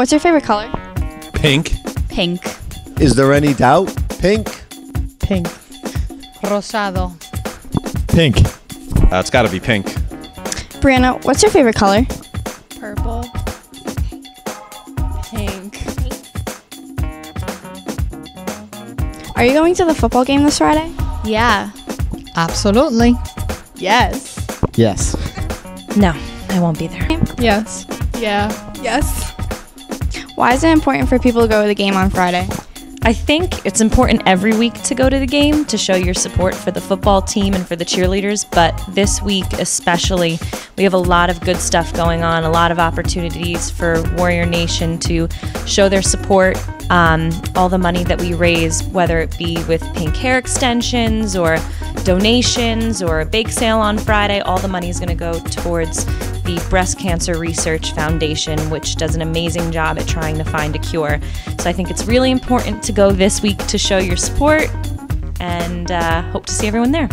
What's your favorite color? Pink. Pink. Is there any doubt? Pink? Pink. Rosado. Pink. Uh, it's got to be pink. Brianna, what's your favorite color? Purple. Pink. Are you going to the football game this Friday? Yeah. Absolutely. Yes. Yes. No, I won't be there. Yes. Yeah. Yes. Why is it important for people to go to the game on Friday? I think it's important every week to go to the game to show your support for the football team and for the cheerleaders, but this week especially, we have a lot of good stuff going on, a lot of opportunities for Warrior Nation to show their support. Um, all the money that we raise, whether it be with pink hair extensions or donations or a bake sale on Friday, all the money is going to go towards the Breast Cancer Research Foundation, which does an amazing job at trying to find a cure. So I think it's really important to go this week to show your support and uh, hope to see everyone there.